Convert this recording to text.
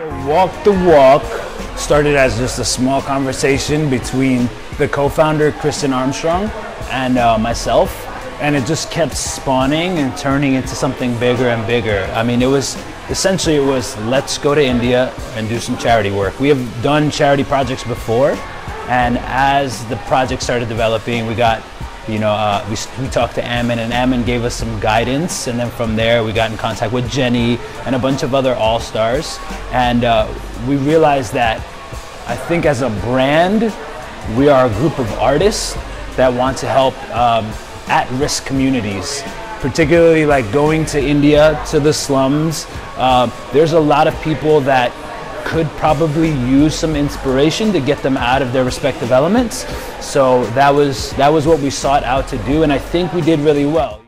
Walk the Walk started as just a small conversation between the co-founder Kristen Armstrong and uh, myself, and it just kept spawning and turning into something bigger and bigger. I mean, it was essentially it was let's go to India and do some charity work. We have done charity projects before, and as the project started developing, we got you know, uh, we, we talked to Ammon and Ammon gave us some guidance and then from there we got in contact with Jenny and a bunch of other all-stars. And uh, we realized that I think as a brand we are a group of artists that want to help um, at-risk communities particularly like going to India to the slums. Uh, there's a lot of people that could probably use some inspiration to get them out of their respective elements. So that was that was what we sought out to do, and I think we did really well.